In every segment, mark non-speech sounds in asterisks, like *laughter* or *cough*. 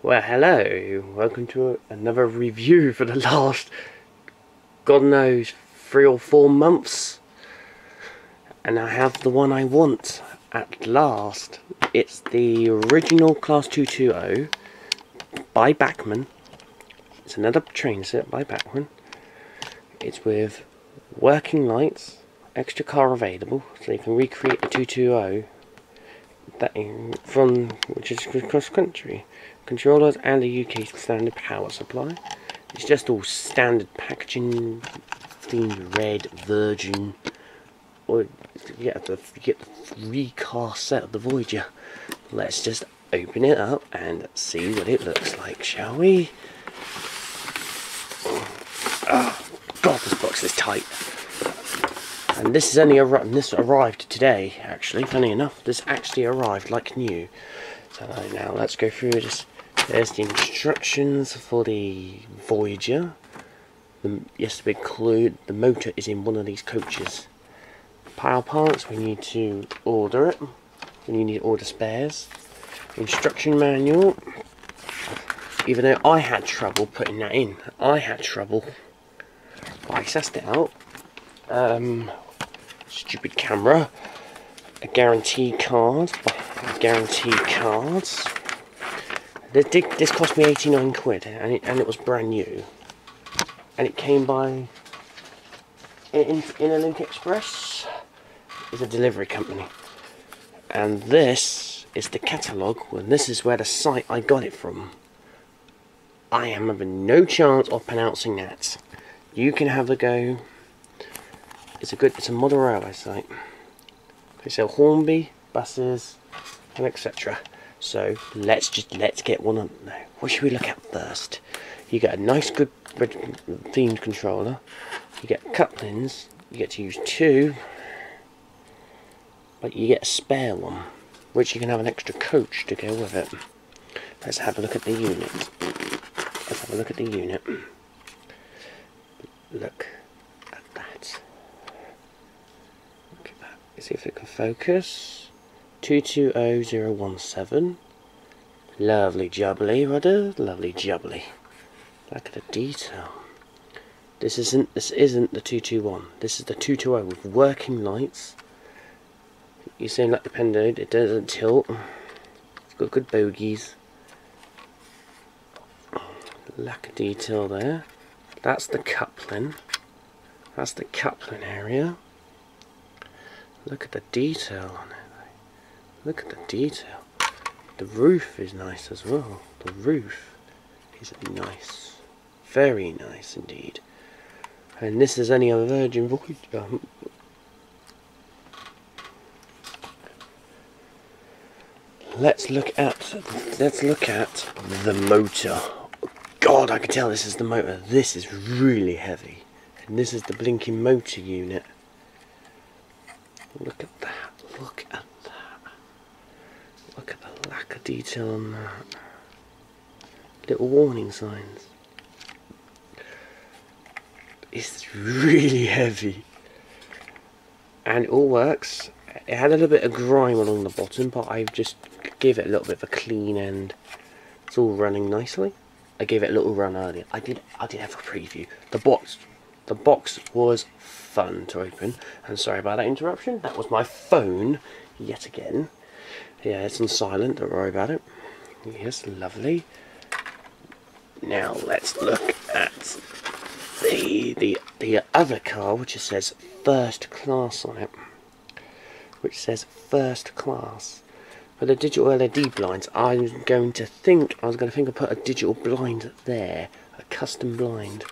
Well, hello. Welcome to another review for the *laughs* last, God knows, three or four months. And I have the one I want at last. It's the original Class 220 by Bachmann. It's another train set by Bachmann. It's with working lights, extra car available, so you can recreate the 220 that in, from which is cross country controllers and a UK standard power supply. It's just all standard packaging, themed red, virgin, or get the get the three car set of the Voyager. Let's just open it up and see what it looks like, shall we? Oh, God, this box is tight. And this is only arrived. This arrived today, actually. Funny enough, this actually arrived like new. So now let's go through this. There's the instructions for the Voyager. The, yes, to include the motor is in one of these coaches. Power parts, we need to order it. We need to order spares. Instruction manual. Even though I had trouble putting that in, I had trouble. I sussed it out. Um, stupid camera, a guarantee card, guarantee cards. This, cost me 89 quid and it, and it was brand new. And it came by in, Interlink Express. It's a delivery company. And this is the catalogue, and this is where the site I got it from. I am having no chance of pronouncing that. You can have a go it's a good, it's a model railway site. They sell Hornby, buses, and etc. So let's just let's get one on. No, what should we look at first? You get a nice, good themed controller. You get couplings. You get to use two, but you get a spare one, which you can have an extra coach to go with it. Let's have a look at the unit. Let's have a look at the unit. Look at that. Look. At that. See if it can focus. 220017. Lovely jubbly, rudder. Lovely jubbly. Look at the detail. This isn't this isn't the 221. This is the 220 with working lights. You see like the pendant, it doesn't tilt. It's got good bogies. Lack of detail there. That's the coupling. That's the coupling area. Look at the detail on it. Look at the detail. The roof is nice as well. The roof is nice. Very nice indeed. And this is only a Virgin Voyager. Um, let's look at let's look at the motor. God, I can tell this is the motor. This is really heavy. And this is the blinking motor unit. Look at that. Look at that. Look at the lack of detail on that. Little warning signs. It's really heavy. And it all works. It had a little bit of grime along the bottom, but I just gave it a little bit of a clean end. It's all running nicely. I gave it a little run earlier. I did I did have a preview. The box the box was fun to open. And sorry about that interruption. That was my phone yet again. Yeah, it's on silent. Don't worry about it. Yes, lovely. Now let's look at the the the other car, which says first class on it. Which says first class. For the digital LED blinds, I'm going to think I was going to think I put a digital blind there, a custom blind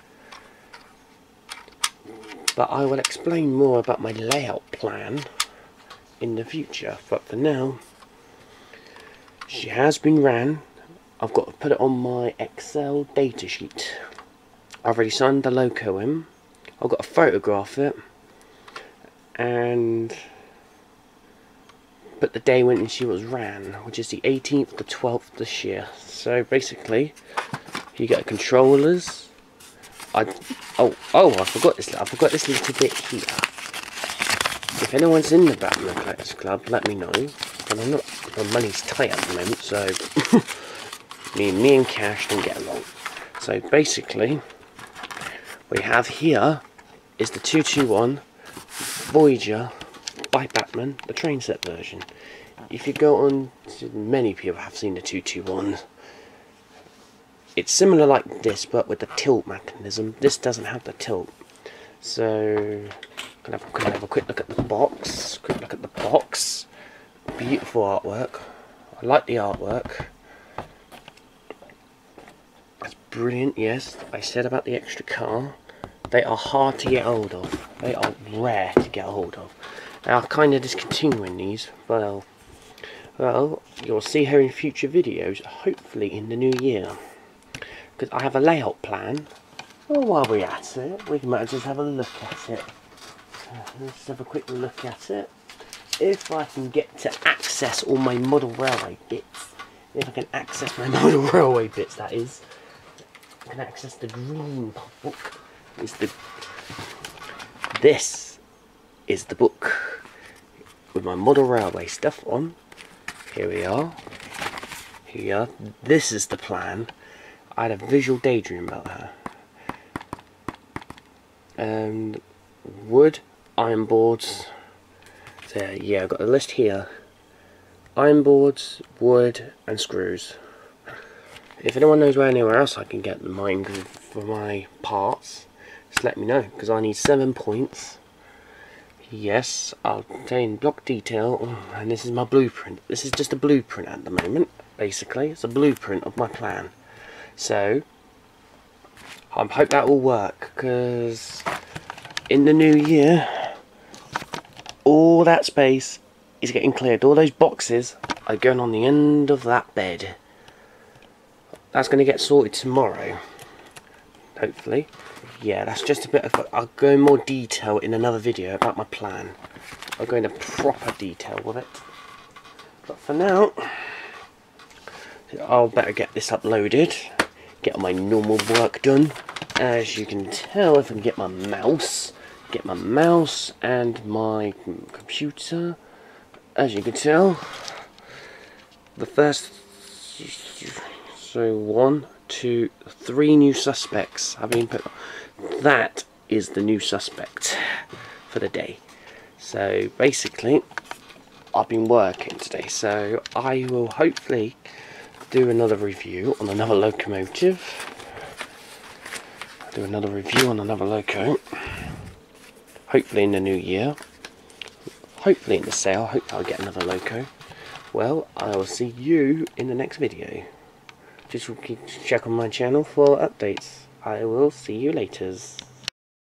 but I will explain more about my layout plan in the future but for now she has been ran. I've got to put it on my Excel datasheet. I've already signed the loco in. I've got to photograph it. And put the day when she was ran which is the 18th to 12th this year. So basically you get controllers. I oh oh I forgot this I forgot this little bit here. If anyone's in the Bachmann Collectors Club, let me know. But I'm not my money's tight at the moment, so *laughs* me, me and Cash don't get along. So basically, we have here is the 221 Voyager by Bachmann, the train set version. If you go on, many people have seen the 221. It's similar like this, but with the tilt mechanism. This doesn't have the tilt. So, can have, can have a quick look at the box? Quick look at the box. Beautiful artwork. I like the artwork. That's brilliant, yes. I said about the extra car. They are hard to get hold of. They are rare to get hold of. They are kind of discontinuing these. Well, well, you'll see her in future videos, hopefully in the new year. Because I have a layout plan. Well, while we're at it, we might just have a look at it. Uh, let's have a quick look at it. If I can get to access all my model railway bits, if I can access my *laughs* model railway bits, that is, I can access the green book. Is the this is the book with my model railway stuff on. Here we are. Here, we are. this is the plan. I had a visual daydream about her. And wood, iron boards. Yeah, I've got a list here. Iron boards, wood, and screws. If anyone knows where anywhere else I can get the mine for my parts, just let me know, because I need seven points. Yes, I'll obtain block detail, and this is my blueprint. This is just a blueprint at the moment, basically. It's a blueprint of my plan. So, I hope that will work, because in the new year, all that space is getting cleared. All those boxes are going on the end of that bed. That's going to get sorted tomorrow. Hopefully. Yeah, that's just a bit of... I'll go in more detail in another video about my plan. I'll go into proper detail with it. But for now, I'll better get this uploaded. Get my normal work done. As you can tell, if I can get my mouse get my mouse and my computer. As you can tell the first so one two three new suspects have been put that is the new suspect for the day. So basically I've been working today so I will hopefully do another review on another locomotive. Do another review on another loco hopefully in the new year. Hopefully in the sale. Hopefully I'll get another loco. Well I will see you in the next video. Just check on my channel for updates. I will see you later